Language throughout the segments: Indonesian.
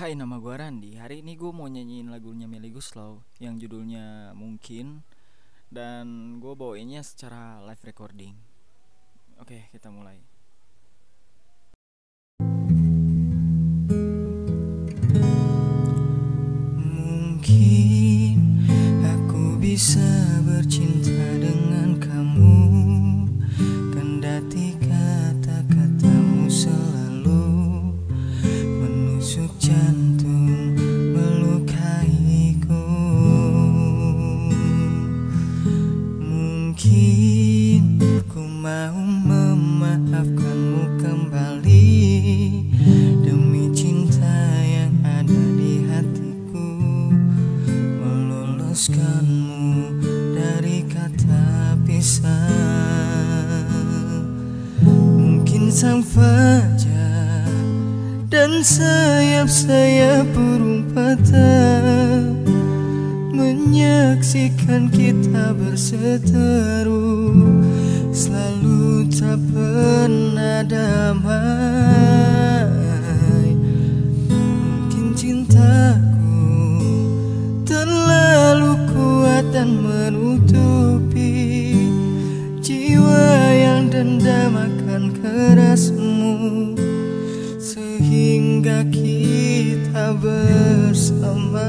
Hai nama gue Randi. Hari ini gue mau nyanyiin lagunya Melly Guslow Yang judulnya Mungkin. Dan gue bawainnya secara live recording. Oke kita mulai. Mungkin aku bisa bercinta pisah Mungkin sang fajar dan sayap-sayap burung patah Menyaksikan kita berseteru. Selalu tak pernah damai. Mungkin cintaku terlalu kuat dan menutupi dendam akan kerasmu Sehingga kita bersama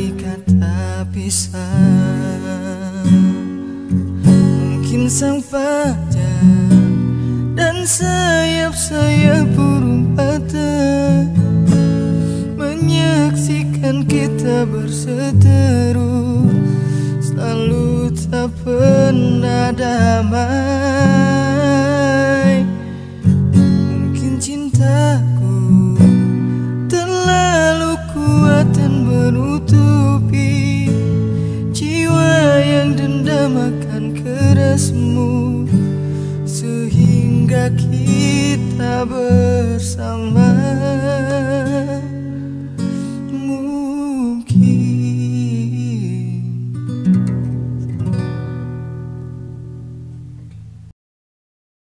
dari kata pisah Mungkin sang fajar dan sayap-sayap burung patah Menyaksikan kita berseteru. Selalu tak pernah damai menutupi Jiwa yang dendam akan kerasmu Sehingga kita bersama